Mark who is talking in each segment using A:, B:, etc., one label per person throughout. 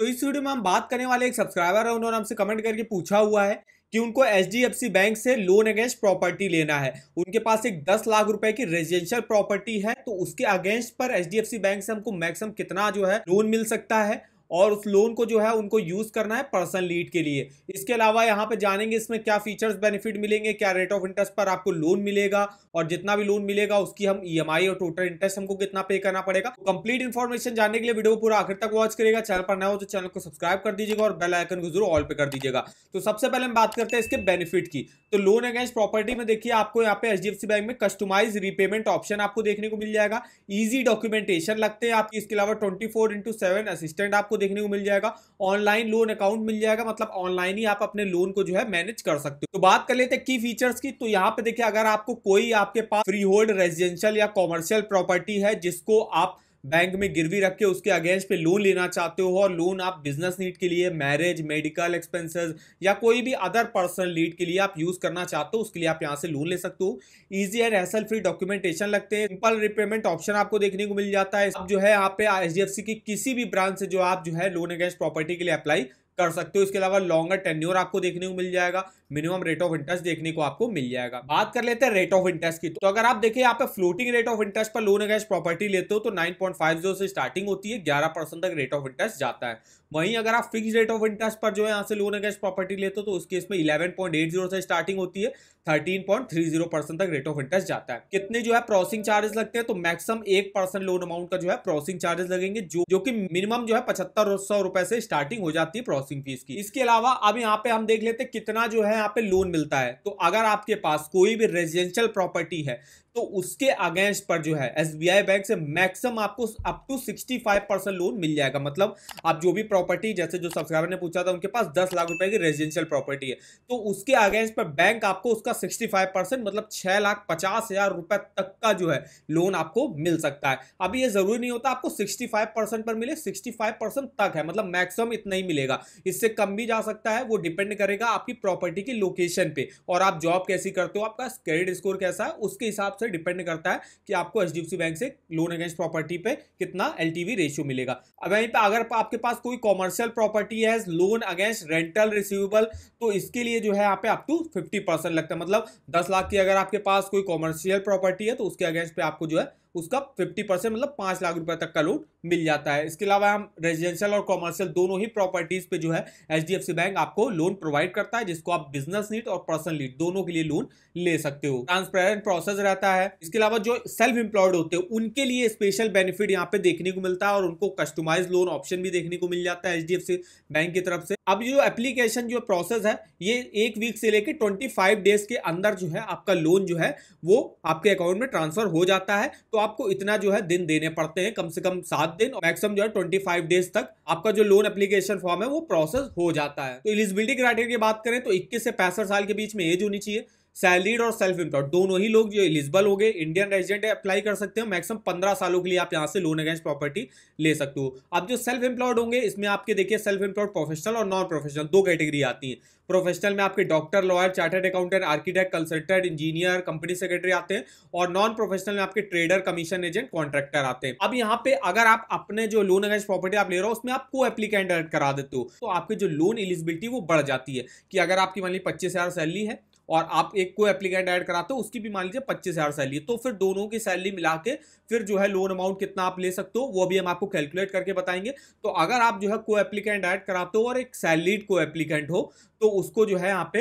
A: तो इस वीडियो में हम बात करने वाले एक सब्सक्राइबर है, उन्होंने हमसे कमेंट करके पूछा हुआ है कि उनको एच बैंक से लोन अगेंस्ट प्रॉपर्टी लेना है। उनके पास एक 10 लाख रुपए की रेजिडेंशियल प्रॉपर्टी है तो उसके अगेंस्ट पर एच बैंक से हमको मैक्सिमम कितना जो है लोन मिल सकता है? और उस लोन को जो है उनको यूज़ करना है पर्सनल लीड के लिए। इसके अलावा यहाँ पे जानेंगे इसमें क्या फीचर्स बेनिफिट मिलेंगे, क्या रेट ऑफ़ इंटरेस्ट पर आपको लोन मिलेगा और जितना भी लोन मिलेगा उसकी हम ई और टोटल इंटरेस्ट हमको कितना पे करना पड़ेगा। तो कंप्लीट इन्फॉर्मेशन जानने के लिए वीडियो पूरा आखिर तक वॉच करेगा चैनल पर नया हो तो चैनल को सब्सक्राइब कर दीजिएगा और बेल आइकन को ज़रूर ऑल पे कर दीजिएगा। तो सबसे पहले हम बात करते हैं इसके बेनिफिट की। तो लोन अगेंस्ट प्रॉपर्टी में देखिए आपको यहाँ पे एच बैंक में कस्टमाइज रीपेमेंट ऑप्शन आपको देखने को मिल जाएगा। ईजी डॉक्यूमेंटेशन लगते हैं आपकी। इसके अलावा twenty four into seven assistant आपको देखने को मिल जाएगा। ऑनलाइन लोन अकाउंट मिल जाएगा। मतलब ऑनलाइन ही आप अपने लोन को जो है मैनेज कर सकते हो। तो बात कर लेते हैं की फीचर्स की। तो यहाँ पे देखिए, अगर आपको कोई आपके पास फ्री होल्ड रेजिडेंशियल या कॉमर्शियल प्रॉपर्टी है, जिसको आप बैंक में गिरवी रख के उसके अगेंस्ट पे लोन लेना चाहते हो और लोन आप बिज़नेस नीड के लिए मैरिज मेडिकल एक्सपेंसेस या कोई भी अदर पर्सनल नीड के लिए आप यूज़ करना चाहते हो, उसके लिए आप यहाँ से लोन ले सकते हो। Easy and hassle free documentation लगते हैं। सिंपल रिपेमेंट ऑप्शन आपको देखने को मिल जाता है। आप जो है यहाँ पे एच की किसी भी ब्रांच से जो आप जो है लोन अगेंस्ट प्रॉपर्टी के लिए अप्लाई कर सकते हो। इसके अलावा लॉन्गर टेन्योर आपको देखने को मिल जाएगा। मिनिमम रेट ऑफ़ इंटरेस्ट देखने को आपको मिल जाएगा। बात कर लेते हैं रेट ऑफ़ इंटरेस्ट की। तो अगर आप देखिए यहाँ पे फ्लोटिंग रेट ऑफ़ इंटरेस्ट पर लोन अगेंस्ट प्रॉपर्टी लेते हो तो 9.50 से स्टार्टिंग होती है। 11 परसेंट तक रेट ऑफ़ इंटरेस्ट जाता है। वहीं अगर आप फिक्स रेट ऑफ़ इंटरेस्ट पर जो है, यहाँ से लोन अगेंस्ट प्रॉपर्टी लेते हो तो उस केस में 11.80 से स्टार्टिंग होती है। 13.30 परसेंट तक रेट ऑफ़ इंटरेस्ट जाता है। कितने जो है प्रोसिंग चार्जेस लगते हैं तो मैक्सिमम एक परसेंट लोन अमाउंट का जो है प्रोसिंग चार्जेस लगेंगे, जो जो कि मिनिमम जो है पचहत्तर सौ रुपए से स्टार्टिंग हो जाती है प्रोसिंग फ़ीस की। इसके अलावा अब यहाँ पे हम देख लेते हैं कितना जो है यहाँ पे लोन मिलता है। तो अगर आपके पास कोई भी रेजिडेंशियल प्रॉपर्टी है तो उसके अगेंस्ट पर जो है SBI बैंक से मैक्सिमम आपको अप टू 65 परसेंट लोन मिल जाएगा। मतलब आप जो भी प्रॉपर्टी जैसे जो सब्सक्राइबर ने पूछा था, उनके पास 10 लाख रुपए की रेजिडेंशियल प्रॉपर्टी है। तो उसके अगेंस्ट पर बैंक आपको उसका 65 परसेंट मतलब छह लाख पचास हज़ार रुपए तक का जो है लोन आपको मिल सकता है। अभी ये ज़रूरी नहीं होता आपको सिक्सटी परसेंट पर मिले, सिक्सटी परसेंट तक है मतलब मैक्सिमम इतना ही मिलेगा। इससे कम भी जा सकता है, वो डिपेंड करेगा आपकी प्रॉपर्टी की लोकेशन पे। और आप जॉब कैसी करते हो, आपका क्रेडिट स्कोर कैसा है, उसके हिसाब से डिपेंड करता है कि आपको एच बैंक से लोन अगेंस्ट प्रॉपर्टी पे कितना एल रेशियो मिलेगा। अब वहीं पे अगर आपके पास कोई कॉमर्शियल प्रॉपर्टी है लोन अगेंस्ट रेंटल रिसीवेबल तो इसके लिए जो है यहाँ पे अप टू फिफ्टी लगता है। मतलब दस लाख की अगर आपके पास कोई कॉमर्शियल प्रॉपर्टी है तो उसके अगेंस्ट पे आपको जो है उसका 50 परसेंट मतलब पाँच लाख रुपए तक का लोन मिल जाता है। इसके अलावा हम रेजिडेंशियल और कॉमर्शियल दोनों ही प्रॉपर्टीज़ पे जो है एच बैंक आपको लोन प्रोवाइड करता है, जिसको आप बिज़नेस नीड और पर्सनल नीड दोनों के लिए लोन ले सकते हो। ट्रांसपेरेंट प्रोसेस रहता है। इसके अलावा जो सेल्फ एम्प्लॉयड होते हैं, उनके लिए स्पेशल बेनिफिट यहाँ पे देखने को मिलता है और उनको कस्टमाइज लोन ऑप्शन भी देखने को मिल जाता है HDFC बैंक की तरफ़ से। अब जो एप्लीकेशन जो प्रोसेस है, ये एक वीक से लेकर ट्वेंटी डेज़ के अंदर जो है आपका लोन जो है, वो आपके अकाउंट में ट्रांसफ़र हो जाता है। तो आपको इतना जो है दिन देने पड़ते हैं, कम से कम सात दिन और मैक्सिमम जो है ट्वेंटी फाइव डेज़ तक आपका जो लोन एप्लीकेशन फॉर्म है, वो प्रोसेस हो जाता है। तो एलिजिबिलिटी क्राइटेरिया की बात करें तो इक्कीस से पैंसठ साल के बीच में एज होनी चाहिए। सैलरीड और सेल्फ एम्प्लॉयड दोनों ही लोग जो एलिजिबल हो गए, इंडियन रेजिडेंट अप्लाई कर सकते हो, मैक्सिमम पंद्रह सालों के लिए आप यहाँ से लोन अगेंस्ट प्रॉपर्टी ले सकते हो। अब जो सेल्फ एम्प्लॉयड होंगे, इसमें आपके देखिए सेल्फ एम्प्लॉयड प्रोफेशनल और नॉन प्रोफेशनल दो कैटेगरी आती है। प्रोफेशनल में आपके doctor, lawyer, chartered accountant, architect, consultant, engineer, company secretary आते हैं और नॉन प्रोफेशनल में आपके ट्रेडर, कमीशन एजेंट, कॉन्ट्रैक्टर आते हैं। अब यहाँ पे अगर आप अपने जो लोन अगेंस्ट प्रॉपर्टी आप ले रहे हो, उसमें आप को एप्लीकेंट करा देते हो। तो आपकी जो लोन एलिजिबिलिटी वो बढ़ जाती है कि अगर आपकी मान ली पच्चीस सैलरी है और आप एक को एप्लीकेंट ऐड कराते हो, उसकी भी मान लीजिए पच्चीस हज़ार सैलरी तो फिर दोनों की सैलरी मिला के फिर जो है लोन अमाउंट कितना आप ले सकते हो, वो भी हम आपको कैलकुलेट करके बताएँगे। तो अगर आप जो है को एप्लीकेंट ऐड कराते हो और एक सैलरीड को एप्लीकेंट हो तो उसको जो है यहाँ पे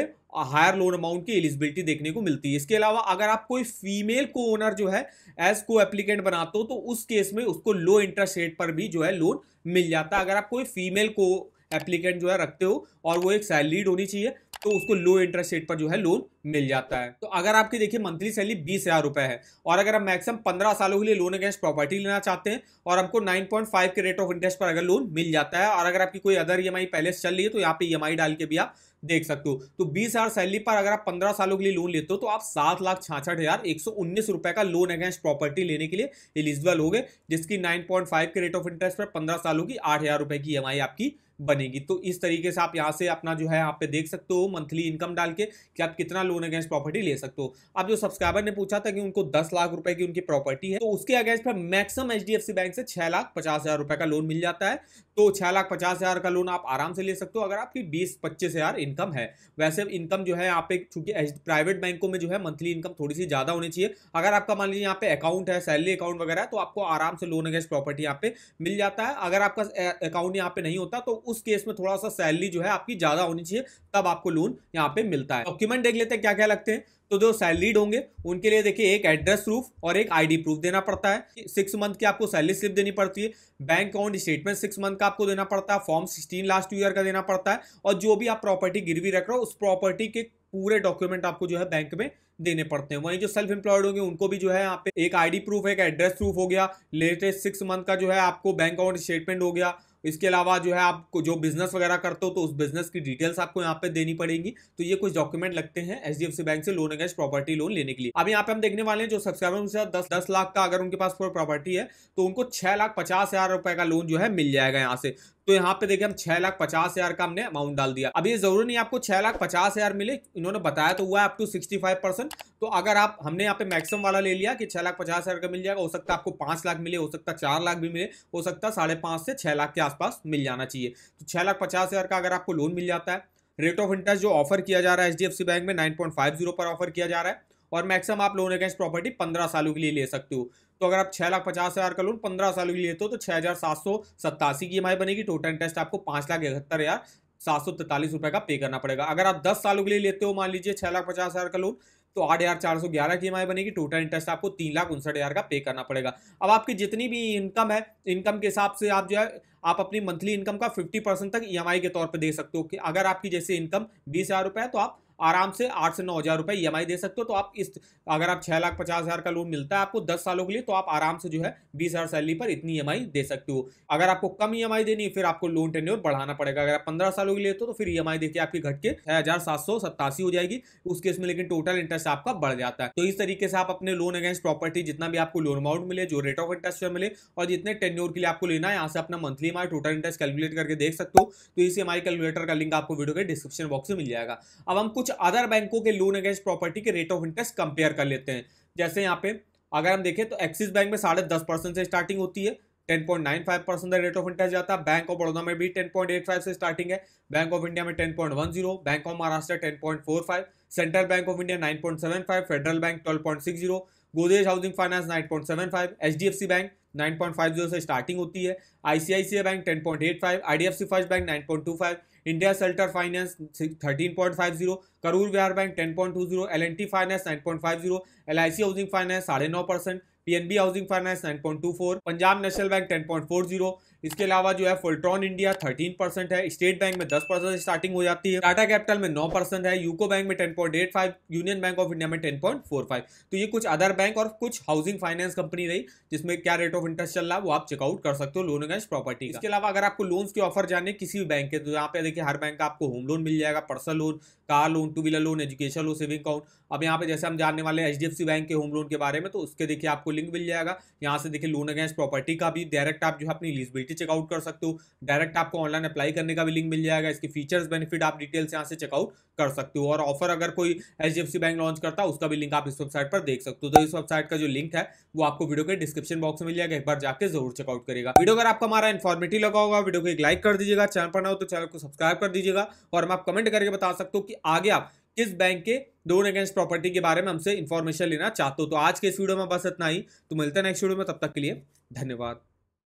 A: हायर लोन अमाउंट की एलिजिबिलिटी देखने को मिलती है। इसके अलावा अगर आप कोई फीमेल को ओनर जो है एज को एप्लीकेंट बनाते हो तो उस केस में उसको लो इंटरेस्ट रेट पर भी जो है लोन मिल जाता है। अगर आप कोई फीमेल को एप्लीकेंट जो है रखते हो और वो एक सैलरीड होनी चाहिए तो उसको लो इंटरेस्ट रेट पर जो है लोन मिल जाता है। तो अगर आपकी देखिए मंथली सैलरी बीस हज़ार रुपए है और अगर आप मैक्सिमम पंद्रह सालों के लिए लोन अगेंस्ट प्रॉपर्टी लेना चाहते हैं और हमको नाइन पॉइंट फाइव के रेट ऑफ़ इंटरेस्ट पर अगर लोन मिल जाता है और अगर आपकी कोई अदर ई पहले से चल रही है तो यहाँ पे ईएमआई डाल के भी आप देख सकते हो। तो बीस हज़ार सैलरी पर अगर आप पंद्रह सालों के लिए लोन लेते हो तो आप सात लाख छाछठ हज़ार एक सौ उन्नीस रुपए का लोन अगेंस्ट प्रॉपर्टी लेने के लिए एलिजिबल हो गए जिसकी नाइन पॉइंट फाइव के रेट ऑफ़ इंटरेस्ट पर पंद्रह सालों की आठ हज़ार रुपए की ईएमआई आपकी बनेगी। तो इस तरीके से आप यहाँ से अपना जो है यहाँ पे देख सकते हो मंथली इनकम डाल के कि आप कितना लोन अगेंस्ट प्रॉपर्टी ले सकते हो। अब जो सब्सक्राइबर ने पूछा था कि उनको दस लाख रुपए की उनकी प्रॉपर्टी है तो उसके अगेंस्ट पर मैक्सिमम एच बैंक से छह लाख पचास हज़ार रुपए का लोन मिल जाता है। तो छह लाख पचास हज़ार का लोन आप आराम से ले सकते हो, अगर आपकी बीस पच्चीस हज़ार इनकम है। वैसे इनकम जो है यहाँ पे चूँकि प्राइवेट बैंकों में जो है मंथली इनकम थोड़ी सी ज़्यादा होनी चाहिए। अगर आपका मान लीजिए यहाँ पे अकाउंट है सैलरी अकाउंट वगैरह तो आपको आराम से लोन अगेंस्ट प्रॉपर्टी यहाँ पे मिल जाता है। अगर आपका अकाउंट यहाँ पे नहीं होता तो उस केस में थोड़ा सा सैलरी जो है आपकी ज़्यादा होनी चाहिए, तब आपको लोन यहाँ पे मिलता है। डॉक्यूमेंट देख लेते हैं क्या क्या लगते हैं। तो जो सैलरीड होंगे, उनके लिए देखिए एक एड्रेस प्रूफ और एक आईडी प्रूफ देना पड़ता है सिक्स मंथ की आपको सैलरी स्लिप देनी पड़ती है। Bank account statement six month का आपको देना पड़ता है, फॉर्म सिक्सटीन लास्ट ईयर का देना पड़ता है और जो भी आप प्रॉपर्टी गिरवी रख रहे हो, उस प्रॉपर्टी के पूरे डॉक्यूमेंट आपको जो है बैंक में देने पड़ते हैं। वहीं जो सेल्फ एम्प्लॉयड होंगे, उनको भी जो है यहाँ पे एक आईडी प्रूफ, एक एड्रेस प्रूफ हो गया। लेटेस्ट सिक्स मंथ का जो है आपको बैंक अकाउंट स्टेटमेंट हो गया। इसके अलावा जो है आपको जो बिज़नेस वगैरह करते हो तो उस बिज़नेस की डिटेल्स आपको यहाँ पे देनी पड़ेगी। तो ये कुछ डॉक्यूमेंट लगते हैं H D F C bank से लोन अगेंस्ट प्रॉपर्टी लोन लेने के लिए। अब यहाँ पे हम देखने वाले हैं जो सब्सक्राइबर से दस दस लाख का अगर उनके पास प्रॉपर्टी है तो उनको छह लाख पचास हज़ार रुपए का लोन जो है मिल जाएगा यहाँ से। तो यहाँ पे देखिए हम छह लाख पचास हज़ार का हमने अमाउंट डाल दिया। अब ये ज़रूरी नहीं आपको छह लाख पचास हज़ार मिले, इन्होंने बताया तो हुआ है up to sixty five percent तो अगर आप, हमने यहाँ पे मैक्सिमम वाला ले लिया कि छह लाख पचास हज़ार का मिल जाएगा, हो सकता है आपको पाँच लाख मिले, हो सकता है चार लाख भी मिले, हो सकता है साढ़े पाँच से छह लाख के आसपास मिल जाना चाहिए। तो छह लाख पचास हज़ार का अगर आपको लोन मिल जाता है रेट ऑफ़ इंटरेस्ट जो ऑफ़र किया जा रहा है एच बैंक में नाइन पर ऑफ़र किया जा रहा है और मैक्सिमम आप लोन अगेंस्ट प्रॉपर्टी पंद्रह सालों के लिए ले सकते हो। तो अगर आप छह लाख पचास हज़ार का लोन पंद्रह सालों के लिए लेते हो तो छह हज़ार सात सौ सत्तासी की ईएमआई बनेगी टोटल इंटरेस्ट आपको पाँच लाख इकहत्तर हज़ार सात सौ तैतालीस रुपए का पे करना पड़ेगा। अगर आप दस सालों के लिए लेते हो, मान लीजिए छह लाख पचास हज़ार का लोन तो आठ हज़ार चार सौ ग्यारह की ईएमआई बनेगी टोटल इंटरेस्ट आपको तीन लाख उनसठ हज़ार का पे करना पड़ेगा। अब आपकी जितनी भी इनकम है इनकम के हिसाब से आप जो है, आप अपनी मंथली इनकम का फिफ्टी परसेंट तक ईएमआई के तौर पर दे सकते हो कि अगर आपकी जैसे इनकम बीस हज़ार रुपये है तो आप आराम से आठ से नौ हज़ार रुपए ईएमआई दे सकते हो तो आप इस अगर आप छह लाख पचास हज़ार का लोन मिलता है आपको दस सालों के लिए तो आप आराम से जो है बीस हज़ार सैलरी पर इतनी ई दे सकते हो। अगर आपको कम ईएमआई देनी है फिर आपको लोन टेन्योर बढ़ाना पड़ेगा। अगर आप पंद्रह सालों के लिए तो, तो फिर ईएमआई देखिए आपकी घट के छह हज़ार सात सौ सत्तासी हो जाएगी उस केस में लेकिन टोटल इंटरेस्ट आपका बढ़ जाता है। तो इस तरीके से आप अपने लोन अगेंस्ट प्रॉपर्टी जितना भी आपको लोन अमाउंट मिले जो रेट ऑफ़ इंटरेस्ट मिले और जितने टेन्योर के लिए आपको लेना है यहाँ से अपना monthly E total interest calculate करके देख सकते हो। तो इस ई कैलकुलेटर का लिंक आपको वीडियो के डिस्क्रिप्शन बॉक्स में मिल जाएगा। अब हम कुछ अदर बैंकों के लोन अगेंस्ट प्रॉपर्टी के रेट ऑफ़ इंटरेस्ट कंपेयर कर लेते हैं जैसे यहाँ पे अगर हम देखें तो एक्सिस बैंक में साढ़े दस परसेंट से स्टार्टिंग होती है 10.95 परसेंट रेट ऑफ़ इंटरेस्ट जाता है बैंक ऑफ़ बड़ौदा में भी 10.85 से स्टार्टिंग है बैंक ऑफ़ इंडिया में 10.10 bank of Maharashtra 10.45 central bank of India 9.75 federal bank 12.60 Godrej housing finance 9.75 HDFC bank 9.50 से स्टार्टिंग होती है ICICI bank 10.85 IDFC first bank 9.25 India shelter finance 13.50 Karur Vihar bank ten point two zero L N T finance nine point five zero 9.50 C housing finance साढ़े नौ percent PNB housing finance 9.24 Punjab national bank 10.40 इसके अलावा जो है Fullerton India 13 परसेंट है, state bank में 10 percent starting हो जाती है, टाटा कैपिटल में 9 परसेंट है, यूको बैंक में 10.85 यूनियन बैंक ऑफ़ इंडिया में 10.45 तो ये कुछ अदर बैंक और कुछ हाउसिंग फाइनेंस कंपनी रही, जिसमें क्या रेट ऑफ़ इंटरेस्ट चल रहा है, वो आप चेकआउट कर सकते हो लोन अगेंस्ट प्रॉपर्टी इसके अलावा अगर आपको लोन के ऑफ़र जाने किसी भी बैंक के तो यहाँ पे देखिए हर बैंक का आपको होम लोन मिल जाएगा personal loan car loan two wheeler loan education loan saving account अब यहाँ पे जैसे हम जानने वाले एच डी बैंक के होम लोन के बारे में तो उसके देखिए आपको लिंक मिल जाएगा। यहाँ से देखिए लोन अगेंस्ट प्रॉपर्टी का भी डायरेक्ट आप जो है अपनी लिजिबिलिटी चेकआउट कर सकते हो। डायरेक्ट आपको ऑनलाइन अप्लाई करने का भी लिंक मिल जाएगा। इसके फीचर्स बेनिफिट आप डिटेल्स यहाँ से चेकआउट कर सकते हो। और ऑफ़र अगर कोई एच बैंक लॉन्च करता है, उसका भी लिंक आप इस वेबसाइट पर देख सकते हो। तो इस वेबसाइट का जो लिंक है, वो आपको वीडियो के डिस्क्रिप्शन बॉक्स में मिल जाएगा। एक बार जाकर ज़रूर चेकआउट करेगा वीडियो अगर आपको हमारा इन्फॉर्मेटिव लगा होगा वीडियो को एक लाइक कर दीजिएगा। चैनल पर ना हो तो चैनल को सब्सक्राइब कर दीजिएगा। और मैं आप कमेंट करके बता सकते हूँ कि आगे आप किस बैंक के लोन अगेंस्ट प्रॉपर्टी के बारे में हमसे इन्फॉर्मेशन लेना चाहते हो। तो आज के इस वीडियो में बस इतना ही। तो मिलते हैं नेक्स्ट वीडियो में। तब तक के लिए धन्यवाद।